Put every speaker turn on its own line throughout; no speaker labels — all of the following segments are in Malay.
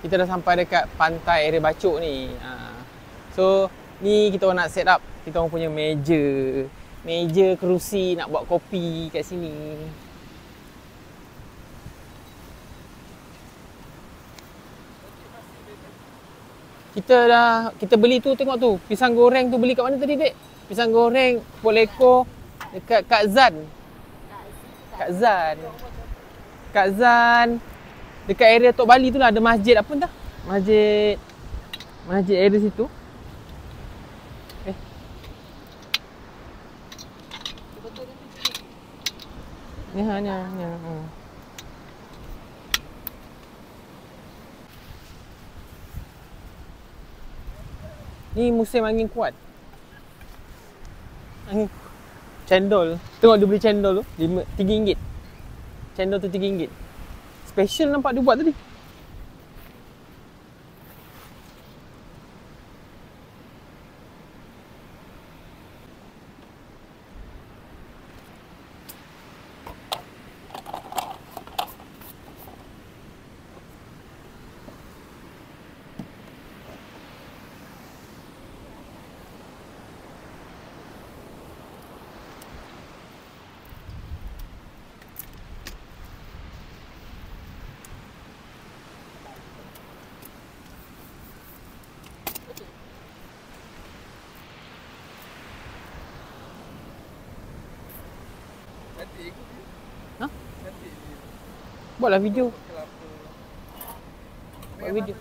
kita dah sampai dekat pantai area Bacok ni. Ha. So, ni kita orang nak set up kita orang punya meja. Meja, kerusi nak buat kopi kat sini. Kita dah kita beli tu tengok tu. Pisang goreng tu beli kat mana tadi, Dek? Pisang goreng Poleko dekat Kak Zan. Kak Zan. Kak Zan. Dekat area Tok Bali tu lah ada masjid apa entah. Masjid Masjid area situ. Eh. Ni ha ni ha, ni. ha. ha. Ni musim angin kuat. Angin cendol. Tengok dia beli cendol tu, lima- tiga ringgit. Cendol tu tiga ringgit. Special nampak dia buat tadi. Ha?
Nanti dia.
Buatlah video. Buat video.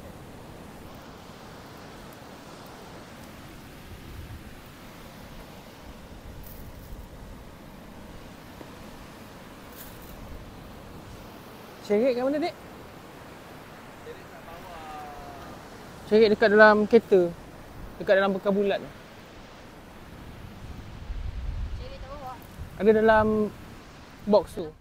Syarik kat mana, Dek?
Jadi tak bawa.
Syarik dekat dalam kereta. Dekat dalam bekal bulat.
Ciri tak bawa.
Ada dalam box tu.